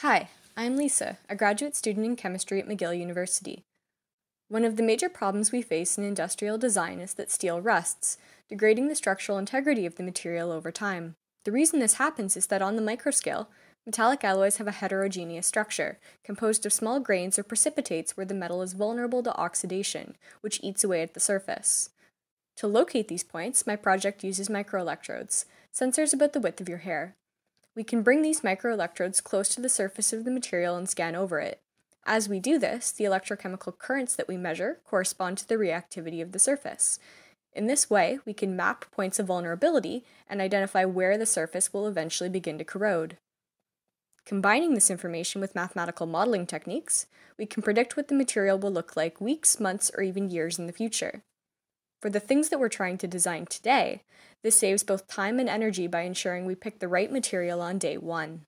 Hi, I'm Lisa, a graduate student in chemistry at McGill University. One of the major problems we face in industrial design is that steel rusts, degrading the structural integrity of the material over time. The reason this happens is that on the microscale, metallic alloys have a heterogeneous structure, composed of small grains or precipitates where the metal is vulnerable to oxidation, which eats away at the surface. To locate these points, my project uses microelectrodes, sensors about the width of your hair. We can bring these microelectrodes close to the surface of the material and scan over it. As we do this, the electrochemical currents that we measure correspond to the reactivity of the surface. In this way, we can map points of vulnerability and identify where the surface will eventually begin to corrode. Combining this information with mathematical modeling techniques, we can predict what the material will look like weeks, months, or even years in the future. For the things that we're trying to design today, this saves both time and energy by ensuring we pick the right material on day one.